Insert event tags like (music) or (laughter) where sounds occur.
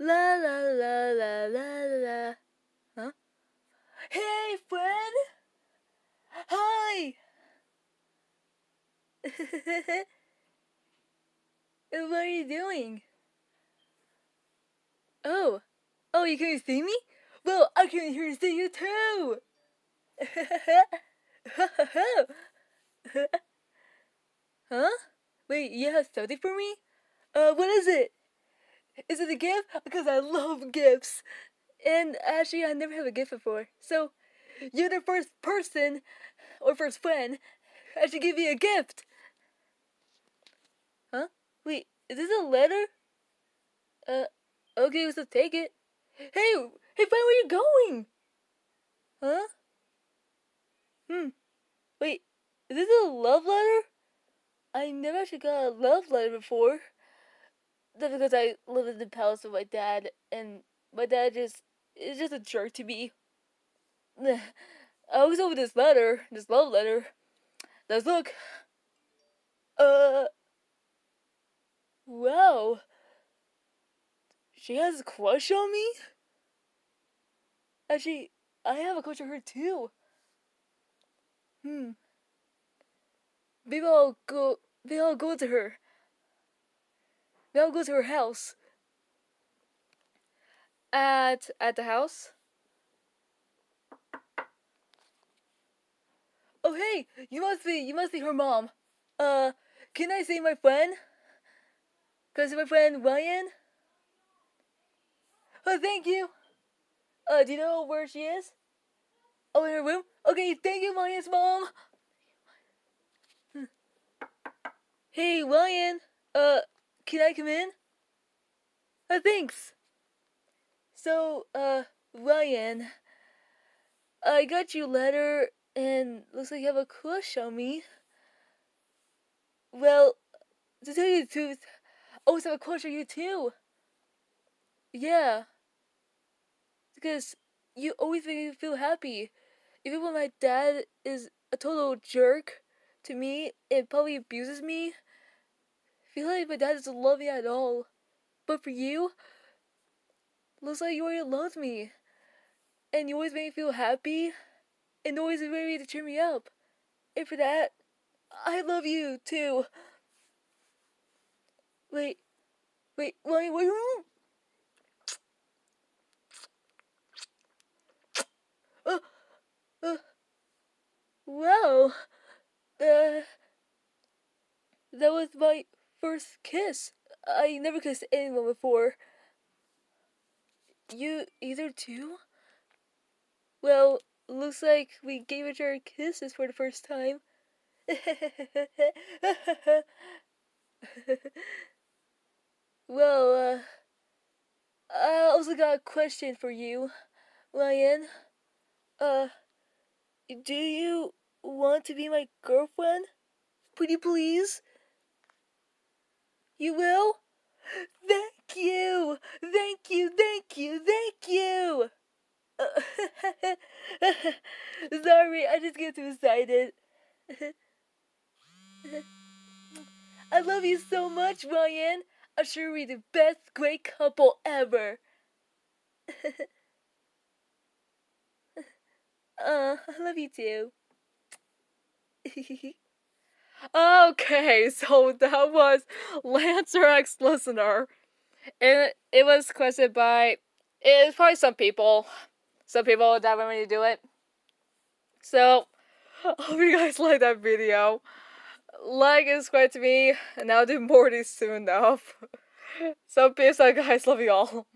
La la la la la la. Huh? Hey, friend! Hi! (laughs) what are you doing? Oh. Oh, you can see me? Well, I can hear see you too! (laughs) huh? Wait, you have something for me? Uh, what is it? Is it a gift? Because I love gifts. And actually, I never had a gift before. So, you're the first person, or first friend, I should give you a gift. Huh? Wait, is this a letter? Uh, okay, so take it. Hey, hey, friend, where you going? Huh? Hmm. Wait, is this a love letter? I never actually got a love letter before. That's because I live in the palace with my dad, and my dad just is just a jerk to me. (laughs) I was over this letter, this love letter. Let's look. Uh. Wow. She has a crush on me? Actually, I have a crush on her too. Hmm. Maybe I'll go. Maybe I'll go to her. Maybe I'll go to her house. At at the house. Oh hey, you must be you must be her mom. Uh, can I see my friend? Cause my friend Y/N. Oh, thank you. Uh, do you know where she is? Oh, in her room. Okay, thank you, Y/N's mom. Hey, Y/N. Uh, can I come in? Uh, thanks. So, uh, Y/N, I got your letter and looks like you have a crush on me. Well, to tell you the truth, I always have a crush on you too. Yeah. Because you always make me feel happy. Even when my dad is a total jerk to me and probably abuses me, feel like my dad doesn't love me at all. But for you, looks like you already love me. And you always make me feel happy and always ready to cheer me up. And for that, I love you too. Wait, wait, wait, wait. Uh, uh, wow. Uh, that was my first kiss. I never kissed anyone before. You either too? Well, looks like we gave each other kisses for the first time. (laughs) well, uh, I also got a question for you, Y/N. Uh, do you want to be my girlfriend? Pretty please? You will? Thank you! Thank you, thank you, thank you! (laughs) Sorry, I just get too excited. (laughs) I love you so much, Y/N. I'm sure we're the best great couple ever. (laughs) uh, I love you too. Okay, (laughs) so that was Lancer X Listener. And it was requested by it's probably some people. Some people that me to do it. So (laughs) hope you guys like that video. Like and subscribe to me, and I'll do more of these soon enough. (laughs) So peace out guys, love you all.